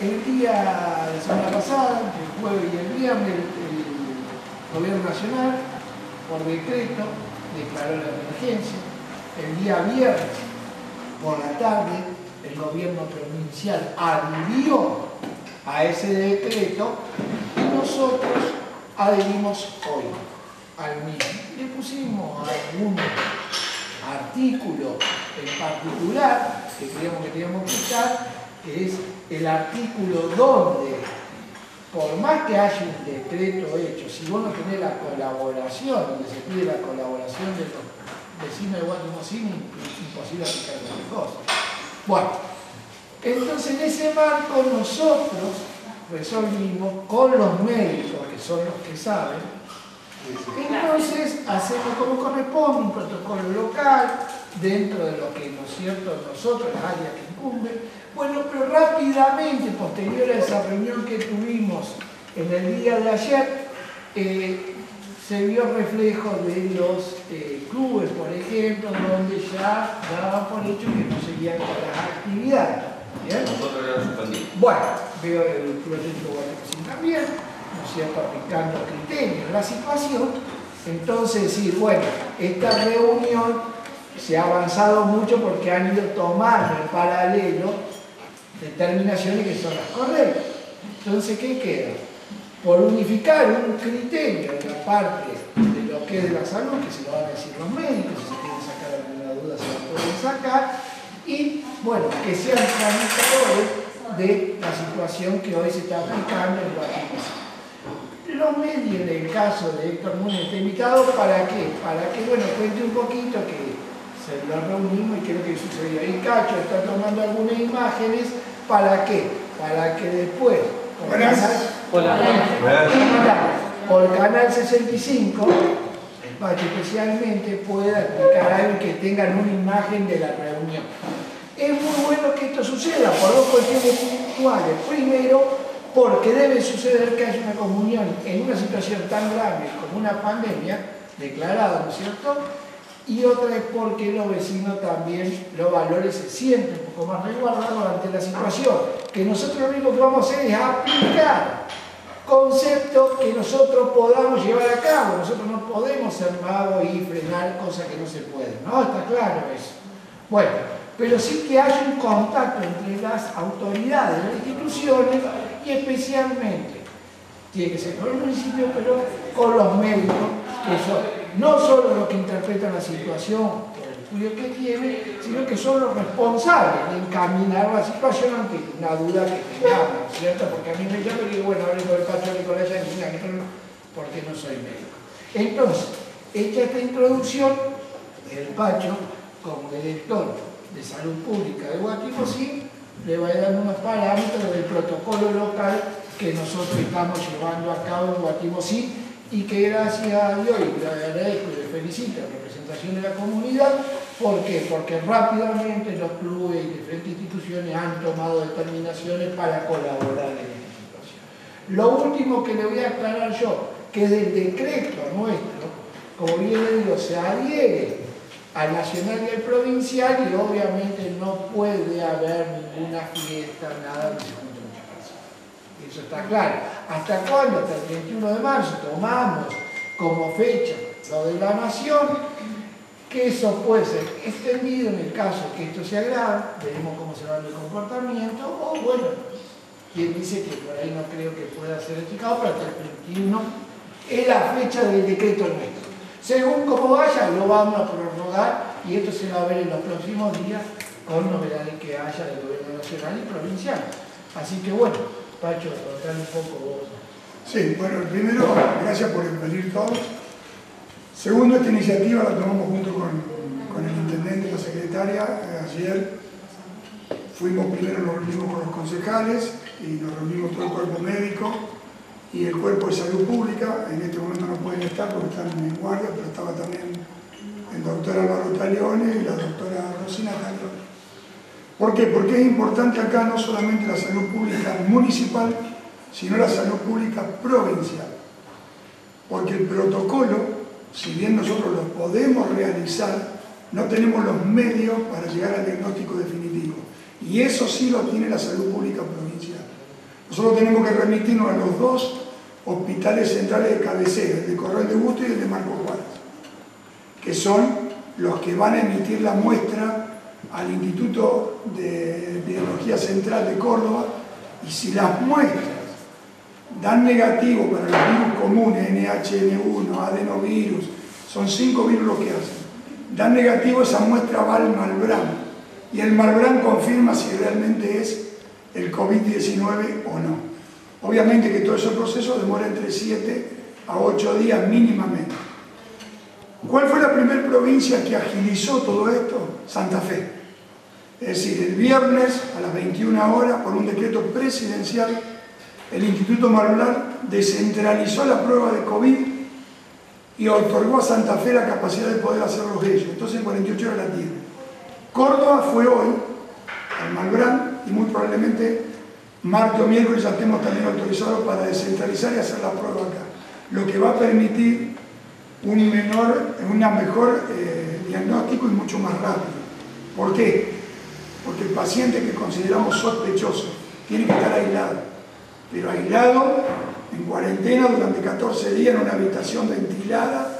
el día de semana pasada, el jueves y el viernes, el, gobierno nacional, por decreto, declaró la emergencia. El día viernes, por la tarde, el gobierno provincial adhirió a ese decreto y nosotros adherimos hoy al mismo. Le pusimos algún artículo en particular que creíamos que teníamos que que es el artículo donde, por más que haya un decreto hecho, si vos no tenés la colaboración, donde se pide la colaboración de los vecinos de Guatemala, imposible aplicar cualquier cosa. Bueno, entonces en ese marco nosotros resolvimos con los médicos, que son los que saben, entonces hacemos como corresponde un protocolo local dentro de lo que, ¿no es cierto?, nosotros, las áreas que incumben. Bueno, pero rápidamente, posterior a esa reunión que tuvimos en el día de ayer, eh, se vio reflejo de los eh, clubes, por ejemplo, donde ya daban por hecho que no seguían con las actividades. Nosotros ya suspendimos. Bueno, veo el proyecto Guatemala también, ¿no es aplicando criterios la situación. Entonces, decir, bueno, esta reunión se ha avanzado mucho porque han ido tomando en paralelo determinaciones que son las correctas. Entonces, ¿qué queda? Por unificar un criterio en la parte de lo que es de la salud, que se lo van a decir los médicos, si se quieren sacar alguna duda se la pueden sacar, y bueno, que sean tramitadores de la situación que hoy se está aplicando en Guatemala. Los medios, en el caso de Héctor Múnez, está invitado para qué? Para que, bueno, cuente un poquito que se lo reunimos y qué es lo que sucedió. Y Cacho está tomando algunas imágenes, ¿para qué? Para que después, por, canal, por canal 65, especialmente pueda explicar algo que tengan una imagen de la reunión. Es muy bueno que esto suceda por dos cuestiones puntuales. Primero, porque debe suceder que haya una comunión en una situación tan grave como una pandemia declarada, ¿no es cierto? Y otra es porque los vecinos también, los valores se sienten un poco más resguardados ante la situación. Que nosotros lo único que vamos a hacer es aplicar conceptos que nosotros podamos llevar a cabo. Nosotros no podemos ser vagos y frenar cosas que no se pueden. ¿No? Está claro eso. Bueno, pero sí que haya un contacto entre las autoridades, las instituciones y especialmente, tiene que ser con el municipio, pero con los médicos, que son no solo los que interpretan la situación por el estudio que tienen, sino que son los responsables de encaminar la situación ante una duda que tengamos, ¿cierto? Porque a mí me llama y digo, bueno, hable con el patrón y con la porque no soy médico. Entonces, hecha esta introducción, el Pacho, como director de Salud Pública de Guatimosí le va a dar unos parámetros del protocolo local que nosotros estamos llevando a cabo en Guatimosí y que gracias a Dios y le agradezco y le felicito a representación de la comunidad. ¿Por qué? Porque rápidamente los clubes y diferentes instituciones han tomado determinaciones para colaborar en esta situación. Lo último que le voy a aclarar yo, que del decreto nuestro, como bien le digo, se adhiere al nacional y al provincial y obviamente no puede haber ninguna fiesta, nada muchas personas. Eso está claro. ¿Hasta cuándo? Hasta el 21 de marzo tomamos como fecha lo de la nación, que eso puede ser extendido en el caso que esto se agrave, veremos cómo se va el comportamiento, o bueno, quien dice que por ahí no creo que pueda ser explicado, pero hasta el 21 es la fecha del decreto nuestro. Según como vaya, lo vamos a prorrogar y esto se va a ver en los próximos días con novedades que haya del gobierno nacional y provincial. Así que bueno, Pacho, contar un poco vos. Sí, bueno, primero, gracias por venir todos. Segundo, esta iniciativa la tomamos junto con, el intendente la secretaria. Eh, ayer fuimos primero, nos reunimos con los concejales y nos reunimos todo el cuerpo médico y el cuerpo de salud pública, en este momento no pueden estar porque están en guardia, pero estaba también el doctor Álvaro Talione y la doctora Rosina Talione. ¿Por qué? Porque es importante acá no solamente la salud pública municipal, sino la salud pública provincial. Porque el protocolo, si bien nosotros lo podemos realizar, no tenemos los medios para llegar al diagnóstico definitivo. Y eso sí lo tiene la salud pública provincial. nosotros tenemos que remitirnos a los dos hospitales centrales de cabecera, el de Corral de Busto y el de Marco Juárez, que son los que van a emitir la muestra al Instituto de Epidemiología Central de Córdoba y si las muestras dan negativo para los virus comunes, NHN1, adenovirus, son cinco virus los que hacen, dan negativo esa muestra va al Malbrán y el Malbrán confirma si realmente es el COVID-19 o no. Obviamente que todo ese proceso demora entre 7 a 8 días mínimamente. ¿Cuál fue la primera provincia que agilizó todo esto? Santa Fe. Es decir, el viernes a las 21 horas, por un decreto presidencial, el Instituto Marblán descentralizó la prueba de COVID y otorgó a Santa Fe la capacidad de poder hacerlo ellos. Entonces en 48 horas la tiene. Córdoba fue hoy al Malbrán y muy probablemente martes o miércoles ya estemos también autorizados para descentralizar y hacer la prueba acá. Lo que va a permitir un menor, una mejor eh, diagnóstico y mucho más rápido. ¿Por qué? porque el paciente que consideramos sospechoso tiene que estar aislado, pero aislado en cuarentena durante 14 días en una habitación ventilada,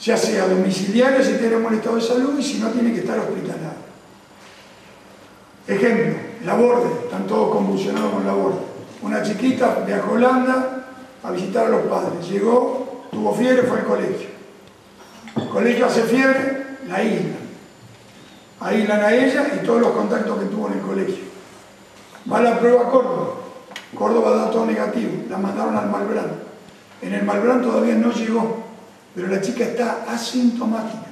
ya sea domiciliario si tiene un estado de salud y si no tiene que estar hospitalado. Ejemplo, la borde, están todos convulsionados con la borde. Una chiquita viajó a Holanda a visitar a los padres, llegó, tuvo fiebre, fue al colegio. El colegio hace fiebre, la isla aíslan a ella y todos los contactos que tuvo en el colegio. Va la prueba a Córdoba. Córdoba da todo negativo. La mandaron al Malbrán. En el Malbrán todavía no llegó, pero la chica está asintomática.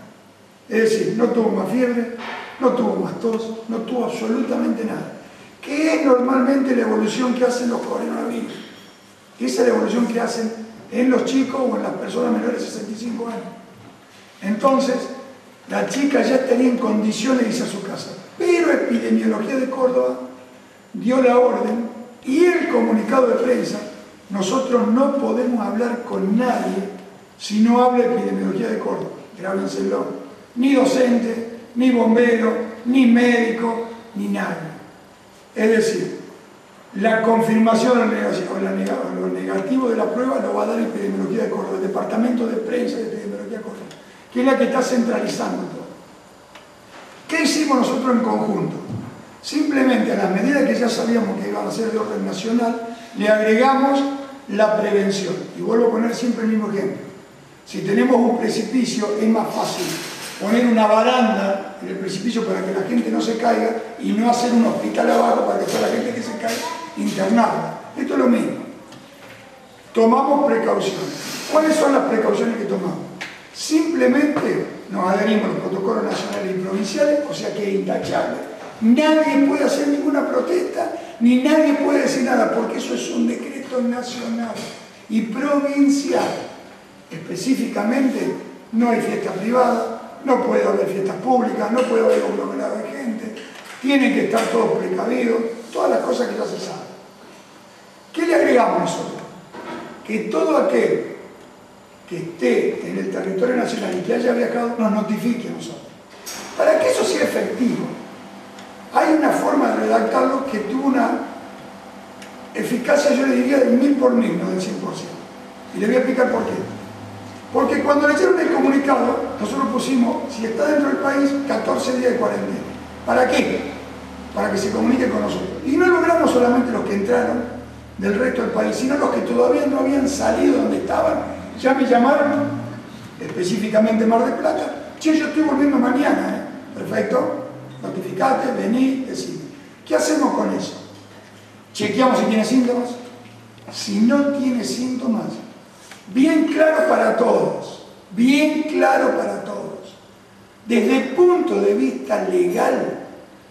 Es decir, no tuvo más fiebre, no tuvo más tos, no tuvo absolutamente nada. ¿Qué es normalmente la evolución que hacen los coronavirus? Esa es la evolución que hacen en los chicos o en las personas menores de 65 años. Entonces, la chica ya estaría en condiciones de irse a su casa. Pero Epidemiología de Córdoba dio la orden y el comunicado de prensa, nosotros no podemos hablar con nadie si no habla Epidemiología de Córdoba. Grábenselo. Ni docente, ni bombero, ni médico, ni nadie. Es decir, la confirmación o lo negativo de la prueba lo va a dar Epidemiología de Córdoba, el Departamento de Prensa de Epidemiología de Córdoba que es la que está centralizando todo. ¿Qué hicimos nosotros en conjunto? Simplemente a las medidas que ya sabíamos que iban a ser de orden nacional, le agregamos la prevención. Y vuelvo a poner siempre el mismo ejemplo. Si tenemos un precipicio, es más fácil poner una baranda en el precipicio para que la gente no se caiga y no hacer un hospital abajo para que toda la gente que se caiga internarla. Esto es lo mismo. Tomamos precauciones. ¿Cuáles son las precauciones que tomamos? Simplemente nos adherimos a los protocolos nacionales y provinciales, o sea que es intachable. Nadie puede hacer ninguna protesta, ni nadie puede decir nada, porque eso es un decreto nacional y provincial. Específicamente, no hay fiesta privada, no puede haber fiestas públicas, no puede haber conglomerado de gente, tienen que estar todos precavidos, todas las cosas que ya se saben. ¿Qué le agregamos nosotros? Que todo aquel que esté en el territorio nacional y que haya viajado nos notifique a nosotros. Para que eso sea efectivo, hay una forma de redactarlo que tuvo una eficacia, yo le diría, del mil por mil, no del 100%. Y le voy a explicar por qué. Porque cuando le hicieron el comunicado, nosotros pusimos, si está dentro del país, 14 días de cuarentena. ¿Para qué? Para que se comunique con nosotros. Y no logramos solamente los que entraron del resto del país, sino los que todavía no habían salido donde estaban ya me llamaron, específicamente Mar de Plata. Che, yo estoy volviendo mañana, ¿eh? Perfecto. Notificate, vení, decime. ¿Qué hacemos con eso? Chequeamos si tiene síntomas. Si no tiene síntomas, bien claro para todos, bien claro para todos. Desde el punto de vista legal,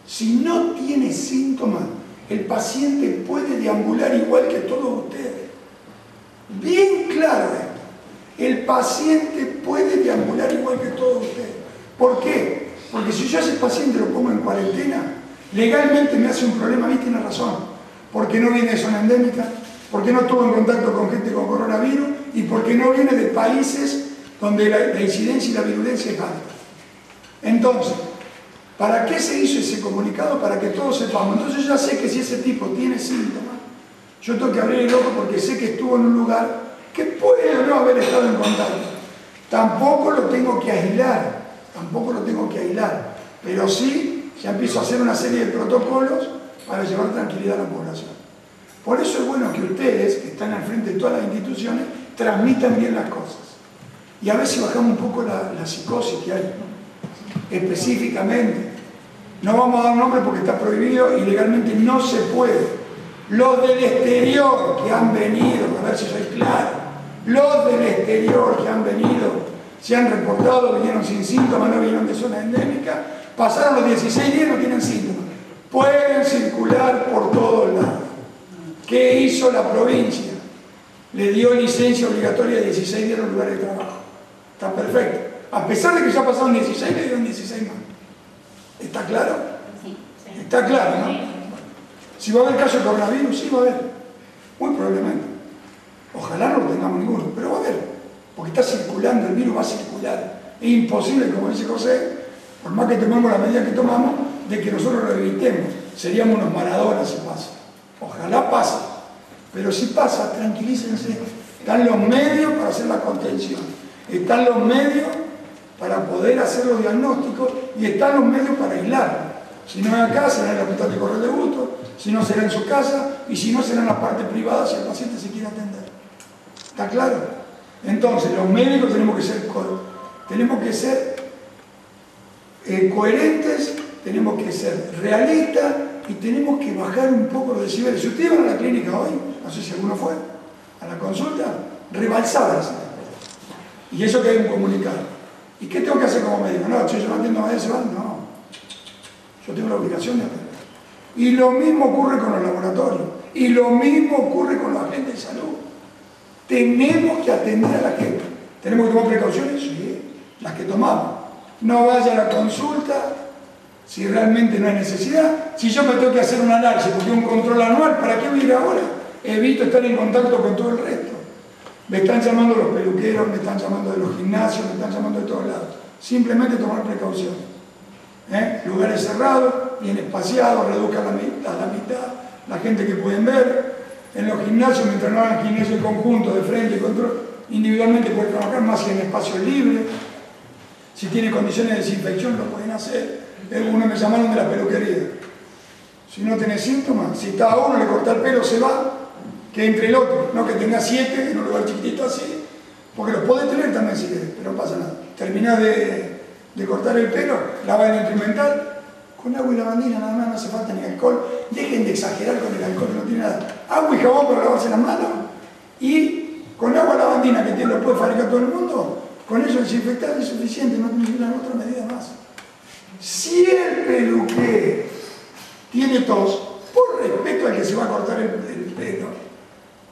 si no tiene síntomas, el paciente puede deambular igual que todos ustedes. Bien claro el paciente puede deambular igual que todos ustedes. ¿Por qué? Porque si yo a ese paciente lo pongo en cuarentena, legalmente me hace un problema, mí tiene razón. Porque no viene de zona endémica, porque no estuvo en contacto con gente con coronavirus y porque no viene de países donde la, incidencia y la virulencia es alta. Entonces, ¿para qué se hizo ese comunicado? Para que todos sepamos. Entonces ya sé que si ese tipo tiene síntomas, Yo tengo que abrir el ojo porque sé que estuvo en un lugar que puede o no haber estado en contacto. Tampoco lo tengo que aislar, tampoco lo tengo que aislar, pero sí ya empiezo a hacer una serie de protocolos para llevar tranquilidad a la población. Por eso es bueno que ustedes, que están al frente de todas las instituciones, transmitan bien las cosas. Y a ver si bajamos un poco la, la psicosis que hay. Específicamente, no vamos a dar nombre porque está prohibido y legalmente no se puede. Los del exterior que han venido, a ver si soy claro, los del exterior que han venido, se han reportado, vinieron sin síntomas, no vinieron de zona endémica, pasaron los 16 días y no tienen síntomas. Pueden circular por todos lados. ¿Qué hizo la provincia? Le dio licencia obligatoria de 16 días en los lugares de trabajo. Está perfecto. A pesar de que ya pasaron 16, le dieron 16 más. ¿Está claro? Sí. Está claro, ¿no? Si va a haber caso de coronavirus, sí va a haber. Muy probablemente. Ojalá no lo tengamos ninguno, pero va a haber. Porque está circulando, el virus va a circular. Es imposible, como dice José, por más que tomemos la medida que tomamos, de que nosotros lo evitemos. Seríamos unos maradonas si pasa. Ojalá pase. Pero si pasa, tranquilícense. Están los medios para hacer la contención. Están los medios para poder hacer los diagnósticos y están los medios para aislar. Si no es acá, será en el hospital de Correo de Busto, si no será en su casa y si no será en la parte privada si el paciente se quiere atender. ¿Está claro? Entonces, los médicos tenemos que ser, tenemos que ser eh, coherentes, tenemos que ser realistas y tenemos que bajar un poco los decibeles. Si ustedes van a la clínica hoy, no sé si alguno fue, a la consulta, rebalsadas. Y eso que hay un comunicado. ¿Y qué tengo que hacer como médico? No, yo no atiendo a nadie, se van. No. Yo tengo la obligación de atender. Y lo mismo ocurre con los laboratorios. Y lo mismo ocurre con los agentes de salud. Tenemos que atender a la gente. ¿Tenemos que tomar precauciones? Sí, las que tomamos. No vaya a la consulta si realmente no hay necesidad. Si yo me tengo que hacer un análisis porque un control anual, ¿para qué voy ahora? Evito estar en contacto con todo el resto. Me están llamando los peluqueros, me están llamando de los gimnasios, me están llamando de todos lados. Simplemente tomar precaución. ¿Eh? Lugares cerrados, bien espaciados, reduzcan la mitad, la mitad la gente que pueden ver. En los gimnasios, mientras no hagan gimnasio en conjunto, de frente, control, individualmente pueden trabajar más en espacios libres. Si tiene condiciones de desinfección, lo pueden hacer. Uno me llamaron de la peluquería. Si no tiene síntomas, si está uno, le corta el pelo, se va, que entre el otro, no que tenga siete en un lugar chiquitito así, porque lo puede tener también si quiere, pero no pasa nada. Termina de, de cortar el pelo, lava el instrumental, con agua y lavandina nada más, no hace falta ni alcohol. Dejen de exagerar con el alcohol, no tiene nada. Agua y jabón para lavarse las manos y con agua y lavandina que lo puede fabricar todo el mundo, con eso desinfectar es suficiente, no necesitan otra medida más. Si el peluque tiene tos, por respeto al que se va a cortar el, el pelo,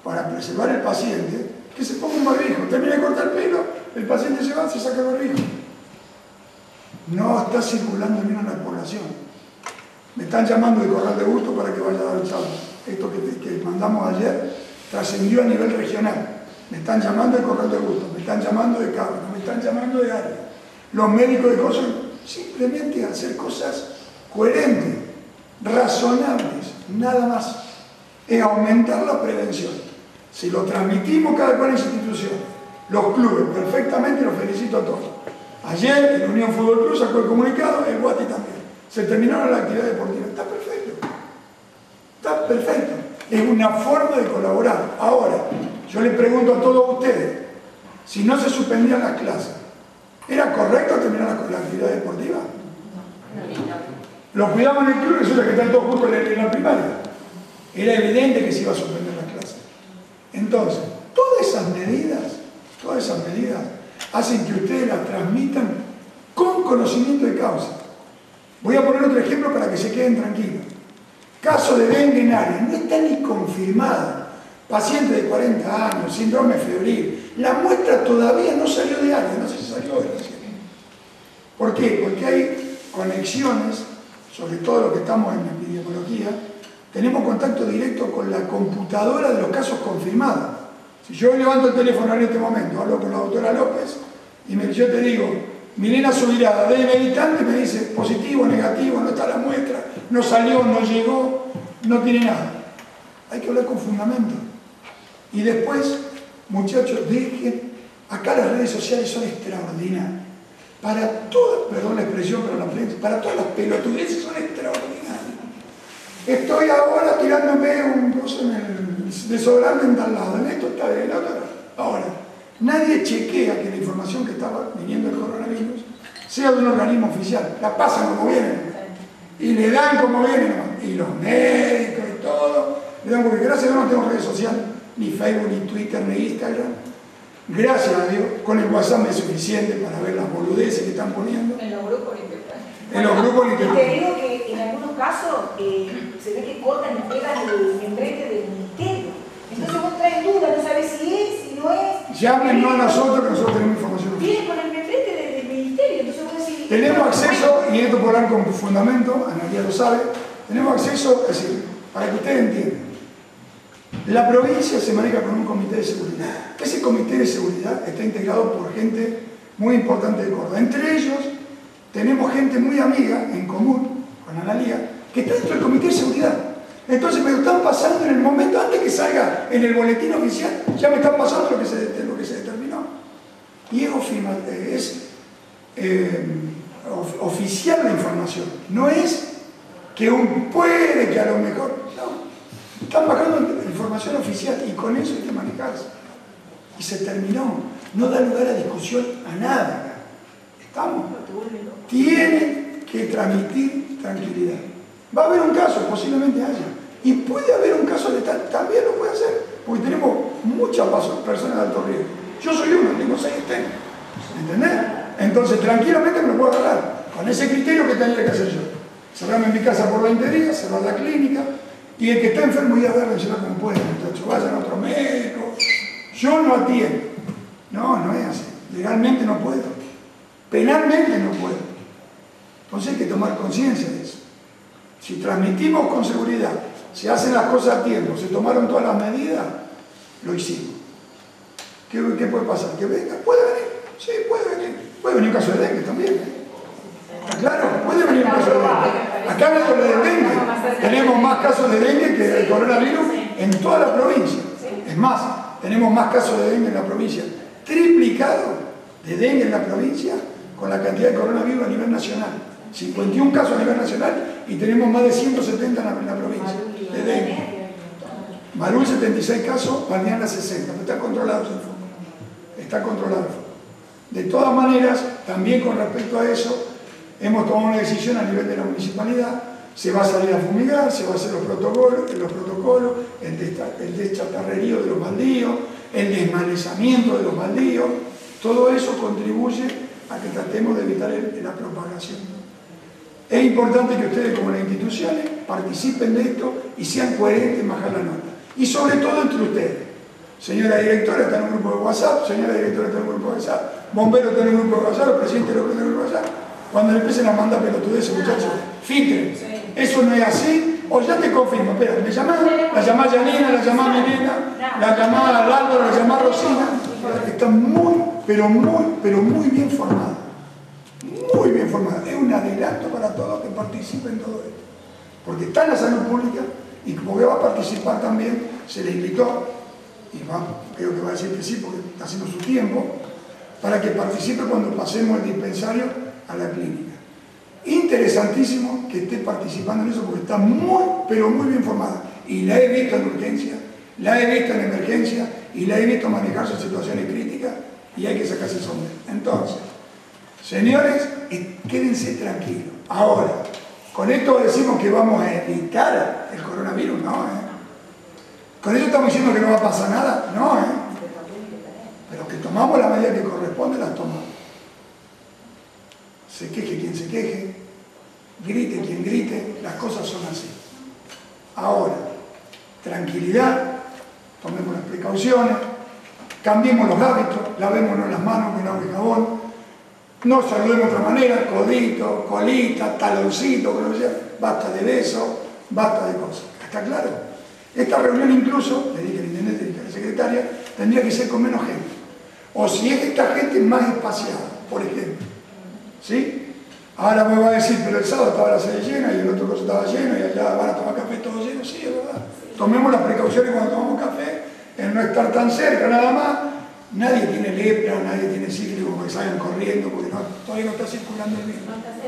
para preservar el paciente, que se ponga un barbijo. Termina de cortar el pelo, el paciente se va, se saca el barbijo. No está circulando bien en la población. Me están llamando de Corral de Gusto para que vaya a dar el salto. Esto que, que mandamos ayer trascendió a nivel regional. Me están llamando de Corral de Gusto, me están llamando de Cabra, me están llamando de área. Los médicos de cosas, simplemente hacer cosas coherentes, razonables, nada más. Es aumentar la prevención. Si lo transmitimos cada cual en institución, los clubes perfectamente, los felicito a todos. Ayer el Unión Fútbol Club sacó el comunicado, el Guati también. Se terminaron la actividad deportiva. Está perfecto. Está perfecto. Es una forma de colaborar. Ahora, yo le pregunto a todos ustedes, si no se suspendían las clases, ¿era correcto terminar la, actividad deportiva? Lo cuidamos en el club, resulta que están todos juntos en la primaria. Era evidente que se iba a suspender la clase. Entonces, todas esas medidas, todas esas medidas hacen que ustedes las transmitan con conocimiento de causa. Voy a poner otro ejemplo para que se queden tranquilos. Caso de dengue no está ni confirmado. Paciente de 40 años, síndrome febril. La muestra todavía no salió de área, no sé si salió de recién. ¿Por qué? Porque hay conexiones, sobre todo lo que estamos en epidemiología, tenemos contacto directo con la computadora de los casos confirmados. Si yo levanto el teléfono en este momento, hablo con la doctora López y me, yo te digo, Milena Subirada, de meditante, me dice positivo, negativo, no está la muestra, no salió, no llegó, no tiene nada. Hay que hablar con fundamento. Y después, muchachos, dejen, acá las redes sociales son extraordinarias. Para todas, perdón la expresión, pero la para todas las pelotudeces son extraordinarias. Estoy ahora tirándome un coso en el desodorante en tal lado, en esto está bien, otro. Ahora, nadie chequea que la información que estaba viniendo del coronavirus sea de un organismo oficial. La pasan como vienen. Y le dan como vienen. Y los médicos y todo. Le dan porque gracias a Dios no tengo redes sociales, ni Facebook, ni Twitter, ni Instagram. Gracias a Dios, con el WhatsApp es suficiente para ver las boludeces que están poniendo. En los grupos En los grupos Y te digo que en algunos casos eh, se ve que cortan y pegan el enfrente del ministerio. Entonces vos traes dudas, no sabes si es, si no es. Llámenos a nosotros que nosotros tenemos información oficial. Viene con el enfrente del, del ministerio, entonces vos decís. Tenemos acceso, y esto por dar con fundamento, Analia lo sabe, tenemos acceso, es decir, para que ustedes entiendan. La provincia se maneja con un comité de seguridad. Ese comité de seguridad está integrado por gente muy importante de Córdoba. Entre ellos tenemos gente muy amiga en común con Analia que está dentro del comité de seguridad. Entonces me lo están pasando en el momento antes que salga en el boletín oficial, ya me están pasando lo que se, lo que se determinó. Y es, eh, es eh, oficial la información, no es que un puede, que a lo mejor, no. Están bajando información oficial y con eso hay que manejarse. Y se terminó. No da lugar a discusión a nada. ¿Estamos? Tienen que transmitir tranquilidad. Va a haber un caso, posiblemente haya. Y puede haber un caso letal, también lo puede hacer, porque tenemos muchas personas de alto riesgo. Yo soy uno, tengo seis tengo. ¿Entendés? Entonces, tranquilamente me lo puedo agarrar. Con ese criterio que tendría que hacer yo. Cerrarme en mi casa por 20 días, cerrar la clínica, y el que está enfermo ir a verlo como puede, muchachos, vayan a otro médico. Yo no atiendo. No, no es así. Legalmente no puedo. Penalmente no puedo. Entonces hay que tomar conciencia de eso. Si transmitimos con seguridad, si hacen las cosas a tiempo, se tomaron todas las medidas, lo hicimos. ¿Qué, puede pasar? ¿Que venga? ¿Puede venir? Sí, puede venir. Puede venir un caso de dengue también. ¿Está claro? Puede venir un caso de dengue. Acá de dengue, tenemos más casos de dengue que de coronavirus en toda la provincia. Es más, tenemos más casos de dengue en la provincia. Triplicado de dengue en la provincia con la cantidad de coronavirus a nivel nacional. 51 casos a nivel nacional y tenemos más de 170 en la, provincia de dengue. Malú 76 casos, Palmiana 60. Está controlado el foco. Está controlado De todas maneras, también con respecto a eso, hemos tomado una decisión a nivel de la municipalidad se va a salir a fumigar, se va a hacer los protocolos, los protocolos el deschatarrerío de los baldíos, el desmalezamiento de los baldíos, todo eso contribuye a que tratemos de evitar la propagación. Es importante que ustedes como las instituciones participen de esto y sean coherentes en bajar la nota. Y sobre todo entre ustedes. Señora directora está en un grupo de WhatsApp, señora directora está en un grupo de WhatsApp, bombero está en un grupo de WhatsApp, el presidente lo está en un grupo de WhatsApp. Cuando le empiecen a mandar pelotudeces, muchachos, filtren eso no es así, o ya te confirmo, espera, me llamás, la llamás Janina, la llamás Milena, la llamás Álvaro, la llamás Rosina, está muy, pero muy, pero muy bien formada. Muy bien formada. Es un adelanto para todos que participen en todo esto. Porque está en la salud pública y como que va a participar también, se le invitó, y va, creo que va a decir que sí porque está haciendo su tiempo, para que participe cuando pasemos el dispensario a la clínica interesantísimo que esté participando en eso porque está muy, pero muy bien formada. Y la he visto en urgencia, la he visto en emergencia y la he visto manejarse en situaciones críticas y hay que sacarse el sombrero. Entonces, señores, quédense tranquilos. Ahora, con esto decimos que vamos a evitar el coronavirus, no, ¿eh? Con eso estamos diciendo que no va a pasar nada, no, ¿eh? Pero que tomamos la medida que corresponde, las tomamos se queje quien se queje, grite quien grite, las cosas son así. Ahora, tranquilidad, tomemos las precauciones, cambiemos los hábitos, lavémonos las manos con agua y jabón, no saludemos de otra manera, codito, colita, taloncito, sea, basta de besos, basta de cosas. ¿Está claro? Esta reunión incluso, le dije al intendente, le a la secretaria, tendría que ser con menos gente. O si es esta gente más espaciada, por ejemplo. ¿Sí? Ahora me va a decir, pero el sábado estaba la sede llena y el otro cosa estaba lleno y allá van a tomar café todo lleno. sí, es verdad. Tomemos las precauciones cuando tomamos café, en no estar tan cerca nada más. Nadie tiene lepra, nadie tiene cíclico porque salgan corriendo, porque no- todavía no está circulando el virus.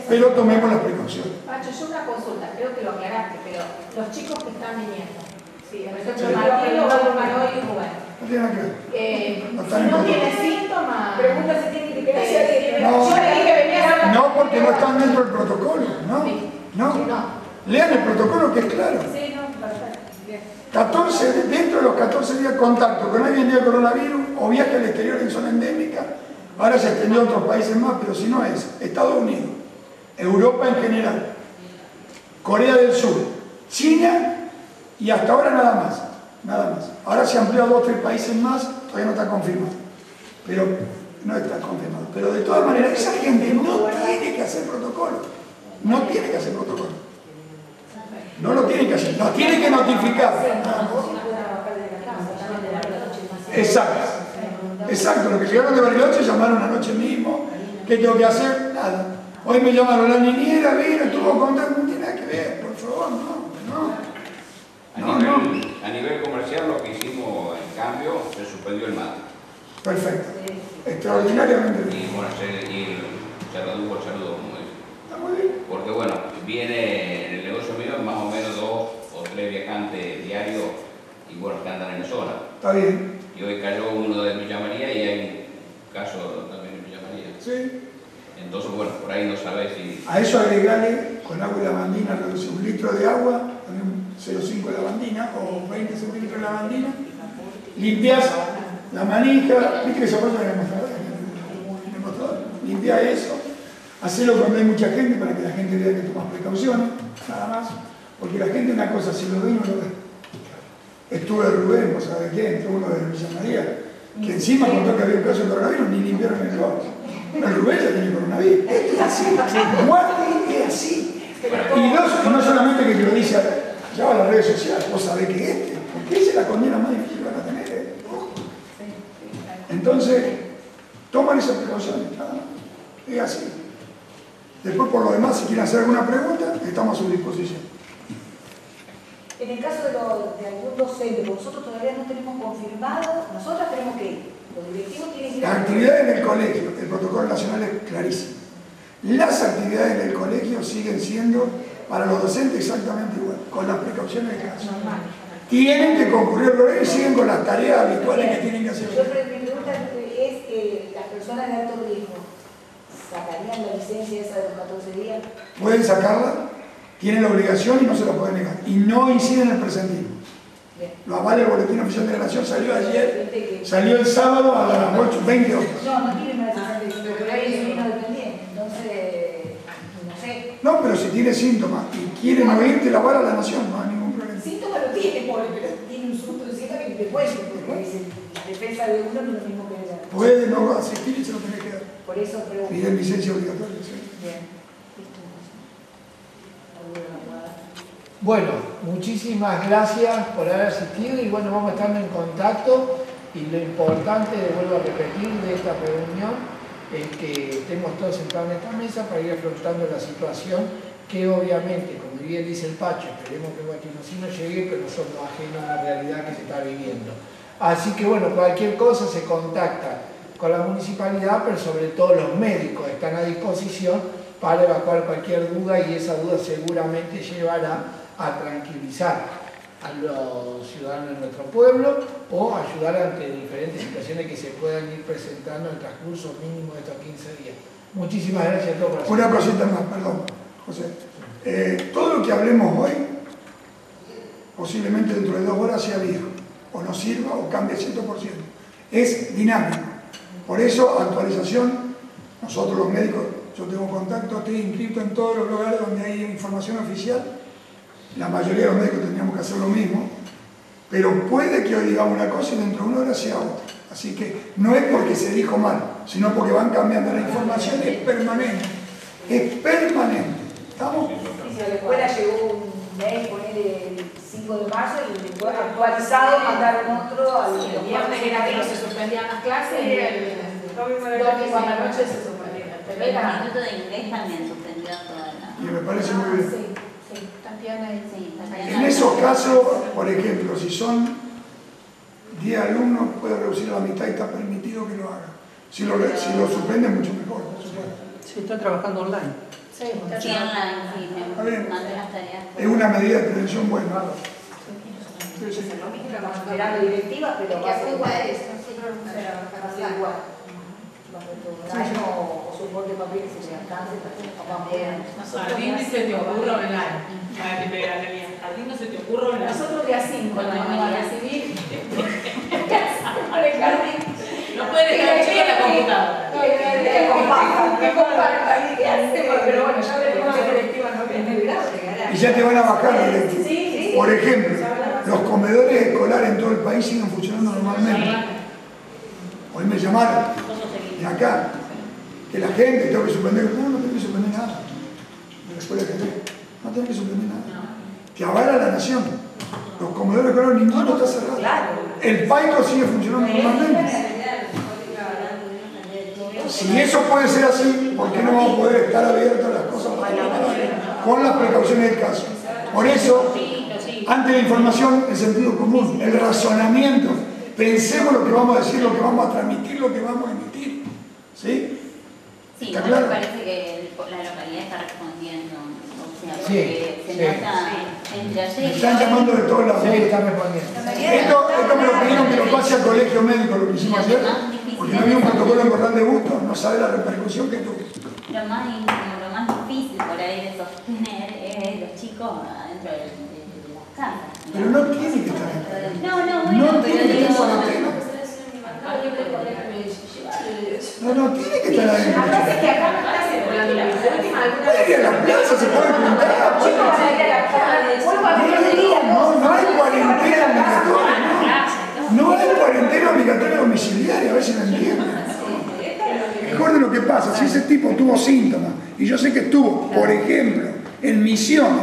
Pero tomemos las precauciones. Pacho, yo una consulta, creo que lo aclaraste, pero los chicos que están viniendo, Sí, por a ejemplo, Sí. Martín, Romano y Rubén, No tiene nada que ver. eh, No si no tiene síntomas, Pregunta si tiene que. No. Yo le dije No porque no están dentro del protocolo, no. No. Lean el protocolo que es claro. Sí, no, perfecto. Bien. 14, de- dentro de los 14 días contacto con alguien de coronavirus o viaje al exterior en zona endémica, ahora se extendió a otros países más, pero si no es Estados Unidos, Europa en general, Corea del Sur, China y hasta ahora nada más, nada más. Ahora se amplió a dos o tres países más, todavía no está confirmado, pero no está confirmado. Pero de todas maneras, esa gente no tiene que hacer protocolo, no tiene que hacer protocolo. No lo tiene que hacer, lo tiene que notificar. Exacto. Exacto, lo que llegaron de Bariloche llamaron anoche mismo. ¿Qué tengo que hacer? Nada. Hoy me llamaron la niñera, vino, estuvo contando, no tiene nada que ver, por favor, no, no. A, No, nivel, a nivel comercial lo que hicimos en cambio se suspendió el mate. Perfecto. Extraordinariamente bien. Y bueno, se, y se redujo el saludo como dice. Está muy bien. Porque bueno, viene en el negocio mío más o menos dos o tres viajantes diarios y bueno, que andan en la zona. Está bien. Y hoy cayó uno de Villa María y hay un caso también en Villa María. Sí. Entonces bueno, por ahí no sabes si... A eso agregale con agua y lavandina, reduce un litro de agua, también 0,5 de lavandina o 20 centímetros de lavandina. Limpias la manija, viste que se apoya en el mostrador, en el mostrador. Limpia eso. Hacelo cuando hay mucha gente para que la gente vea que tomas precauciones, nada más. Porque la gente una cosa, si lo ve no lo ve. Estuve Rubén, vos sabés quién, entró uno de Villa María, que encima contó que había un caso de coronavirus, ni limpiaron el coche. El Rubén ya tiene coronavirus. Es así, es así. Y dos, no solamente que te lo dice, ya va a las redes sociales, vos sabés que este, porque esa es la condena más difícil que van a tener. ¿eh? Entonces, toman esas precauciones, nada más. Es así. Después, por lo demás, si quieren hacer alguna pregunta, estamos a su disposición. En el caso de, lo- de algún docente, nosotros todavía no tenemos confirmado, nosotros tenemos que ir. Los directivos tienen que ir. Las actividades en el colegio, el protocolo nacional es clarísimo. Las actividades en el colegio siguen siendo para los docentes exactamente igual, con las precauciones de caso. Tienen que concurrir al horario y siguen con las tareas habituales que tienen que hacer. Yo mi pregunta es que las personas de alto riesgo sacarían la licencia esa de los 14 días. Pueden sacarla, tienen la obligación y no se la pueden negar. Y no inciden en el presentismo. Bien. Lo avala el Boletín Oficial de la Nación, salió ayer, salió el sábado a las 8, 20 horas. No, no tienen una licencia de pero hay vino dependiente. Entonces, no sé. No, pero si tiene síntomas y quieren oírte, la avala la Nación, no hay ningún problema. Síntomas lo tiene, pobre, pero tiene un susto de que te cueste, porque dice, la defensa de uno no es lo mismo que de la Puede no asistir y se lo tiene. Por eso pregunto. Piden licencia obligatoria. sí. Bien. Bueno, muchísimas gracias por haber asistido y bueno, vamos a estar en contacto y lo importante, vuelvo a repetir, de esta reunión es que estemos todos sentados en esta mesa para ir afrontando la situación que obviamente, como bien dice el Pacho, esperemos que Guachinosí no llegue, pero somos ajenos a una realidad que se está viviendo. Así que bueno, cualquier cosa se contacta con la municipalidad, pero sobre todo los médicos están a disposición para evacuar cualquier duda y esa duda seguramente llevará a tranquilizar a los ciudadanos de nuestro pueblo o ayudar ante diferentes situaciones que se puedan ir presentando en el transcurso mínimo de estos 15 días. Muchísimas gracias a todos por Una cosita más, perdón, José. Eh, todo lo que hablemos hoy, posiblemente dentro de dos horas sea viejo, o no sirva o cambie 100%. Es dinámico. Por eso, actualización, nosotros los médicos, yo tengo contacto, estoy inscrito en todos los lugares donde hay información oficial. La mayoría de los médicos tendríamos que hacer lo mismo, pero puede que hoy digamos una cosa y dentro de una hora sea otra. Así que no es porque se dijo mal, sino porque van cambiando. La información es permanente, es permanente. ¿Estamos? Si a la escuela llegó un mail, 5 de marzo y después actualizado mandaron otro al El viernes era que no se suspendían las clases y el domingo a la noche se suspendían. El minuto de inglés también suspendió toda la... Y me parece muy bien. Sí, sí. Sí, Tatiana Sí, En esos casos, por ejemplo, si son 10 alumnos, puede reducir a la mitad y está permitido que lo haga. Si lo, si lo suspenden, mucho mejor, por supuesto. Sí, está trabajando online. Sí, Sí, online, sí, Está me bien. mandé las tareas. Es una medida de prevención buena. Directiva, pero a ser igual. A o soporte papel que se alcance. Jardín ni se te online. Para que. Jardín no se te ocurra online. Nosotros de a 5 Bueno, nos vamos a María. recibir. Para el jardín. No puede dejar el chico en la computadora. Que compartan, que compartan. ¿Qué hacemos? Pero bueno, ya veremos la directiva no viene de grado. Y ya te van a bajar la. Por ejemplo, los comedores escolares en todo el país siguen funcionando normalmente. Hoy me llamaron de acá, que la gente tengo que suspender. No, no tengo que suspender nada. De la escuela que tengo. No tengo que suspender nada. Que avala la nación. Los comedores escolares, ninguno está cerrado. El PAICO sigue funcionando normalmente. Si eso puede ser así, ¿por qué no vamos a poder estar abiertos a las cosas con las precauciones del caso? Por eso, ante la información, el sentido común, el razonamiento, pensemos lo que vamos a decir, lo que vamos a transmitir, lo que vamos a emitir. ¿Sí? Sí, ¿Está no claro? me parece que la localidad está respondiendo. O sea, Sí, se sí. nota entre ayer Me están llamando de todos lados. Sí, está respondiendo. Esto, esto me lo pidieron que lo pase al colegio médico, lo que hicimos ayer, porque no había un protocolo Cordán de Busto, no sabe la repercusión que tuvo. Lo más, lo más difícil por ahí de sostener es los chicos adentro de, de, de las casas. Pero no tiene que estar dentro. No, no, bueno, No tiene que estar. No, no tiene que estar adentro. Aparte que acá no está circulando la Puede ir a la plaza, se puede juntar. Chicos, van a ir a la calle, vuelvo a mediodía, No, no hay cuarentena obligatoria. No hay cuarentena obligatoria domiciliaria, a ver si me entienden. Recuerden lo que pasa, si ese tipo tuvo síntomas, y yo sé que estuvo, por ejemplo, en misiones,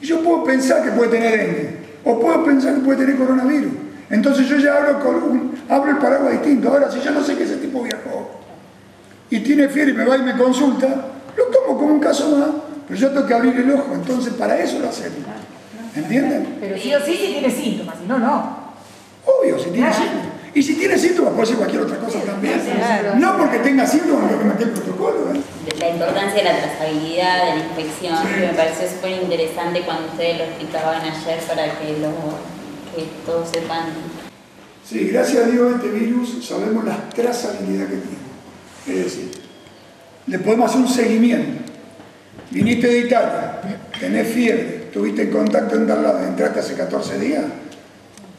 yo puedo pensar que puede tener dengue, o puedo pensar que puede tener coronavirus. Entonces yo ya hablo, con un- abro el paraguas distinto. Ahora, si yo no sé que ese tipo viajó y tiene fiebre y me va y me consulta, lo tomo como un caso más, pero yo tengo que abrir el ojo. Entonces, para eso lo hacemos. ¿Entienden? Pero sí o sí, sí tiene síntomas, si no, no. Obvio, si tiene síntomas. Y si tiene síntomas, puede ser cualquier otra cosa también. No porque tenga síntomas, lo que marqué el protocolo. ¿eh? La importancia de la trazabilidad, de la inspección, Sí. que me pareció súper interesante cuando ustedes lo explicaban ayer para que, lo, que todos sepan. Sí, gracias a Dios este virus sabemos la trazabilidad que tiene. Es decir, le podemos hacer un seguimiento. Viniste de Italia, tenés fiebre, estuviste en contacto en tal lado, entraste hace 14 días.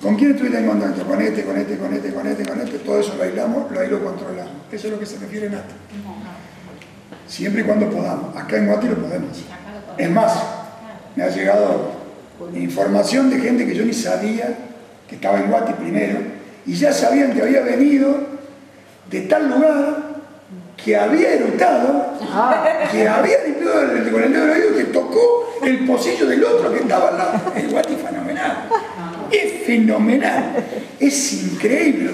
¿Con quién estuviste en contacto? Con este, con este, con este, con este, con este. Todo eso lo aislamos, lo ahí lo controlamos. Eso es lo que se refiere en ATA. Siempre y cuando podamos. Acá en Guati lo podemos. Es más, me ha llegado información de gente que yo ni sabía que estaba en Guati primero y ya sabían que había venido de tal lugar que había erutado, que había limpiado el- con el dedo del oído que tocó el pocillo del otro que estaba al lado. El Guati fenomenal. Es fenomenal. Es increíble.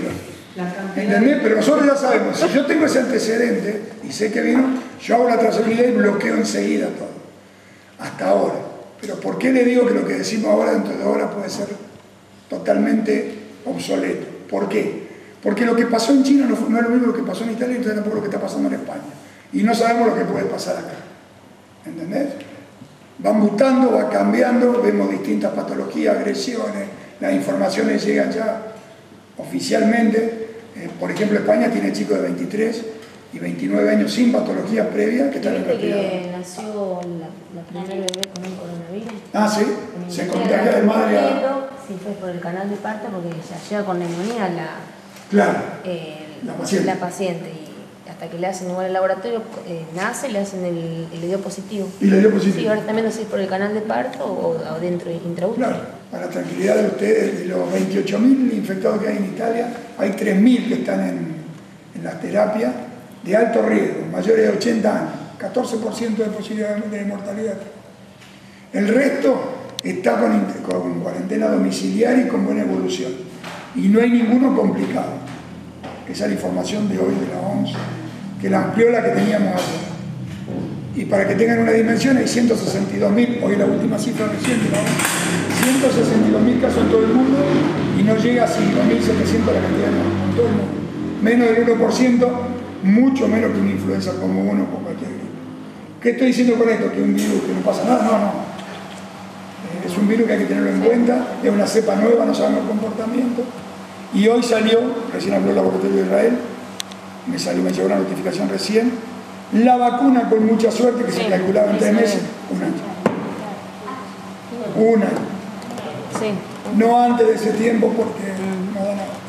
¿Entendés? Pero nosotros ya sabemos, si yo tengo ese antecedente y sé que vino, yo hago la trazabilidad y bloqueo enseguida todo. Hasta ahora. Pero ¿por qué le digo que lo que decimos ahora dentro de ahora puede ser totalmente obsoleto? ¿Por qué? Porque lo que pasó en China no, fue- no es lo mismo que pasó en Italia y entonces tampoco lo que está pasando en España. Y no sabemos lo que puede pasar acá. ¿Entendés? Va mutando, va cambiando, vemos distintas patologías, agresiones, las informaciones llegan ya oficialmente. Eh, por ejemplo, España tiene chicos de 23 y 29 años sin patologías previas que están en ¿Viste respirador. que nació la, la primera bebé con un coronavirus? Ah, sí, En se contagia de madre Sí, fue por el canal de parto porque ya llega con neumonía la, Claro, eh, La paciente. la paciente. Y hasta que le hacen igual el laboratorio, eh, nace, le hacen el, el dio positivo. y le dio Sí, positivo. ahora también no sé si por el canal de parto o, o dentro intraútero. Claro, para la tranquilidad de ustedes, de los 28.000 infectados que hay en Italia, hay 3.000 que están en, las terapias de alto riesgo, mayores de 80 años, 14% de posibilidad de mortalidad. El resto está con, cuarentena domiciliaria y con buena evolución. Y no hay ninguno complicado. Esa es la información de hoy de la OMS, que la amplió la que teníamos ayer. Y para que tengan una dimensión, hay 162.000, hoy la última cifra reciente, ¿no? 162.000 casos en todo el mundo y no llega a 5.700 la cantidad de muertos en todo el mundo. Menos del 1%, mucho menos que una influenza como uno o cualquier gripe. ¿Qué estoy diciendo con esto? ¿Que un virus que no pasa nada? No, no. Eh, Es un virus que hay que tenerlo en cuenta, es una cepa nueva, no sabemos el comportamiento. Y hoy salió, recién habló el laboratorio de Israel, me salió, me llegó una notificación recién, la vacuna con mucha suerte que se calculaba en tres meses, un año. Un año. Sí. No antes de ese tiempo porque no da nada.